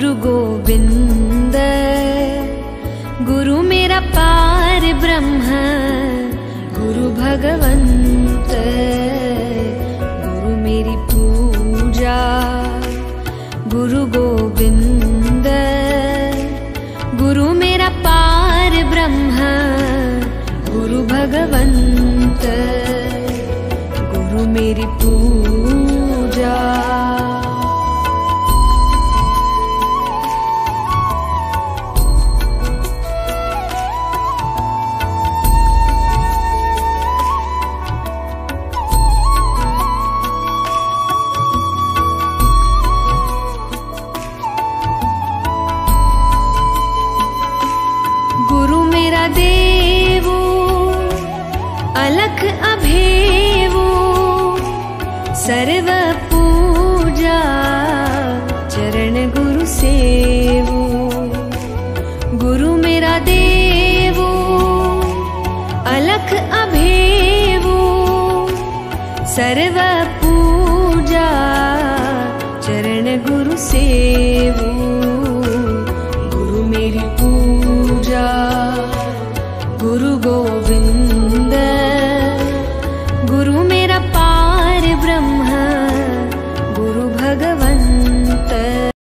गुरु गोविन्द गुरु मेरा पार ब्रह्म गुरु भगवन्त गुरु मेरी पूजा गुरु गो देवो अलख अभेवो सर्व पूजा चरण गुरु सेवो। गुरु मेरा देवो अलख अभेवो सर्व पूजा चरण गुरु सेवो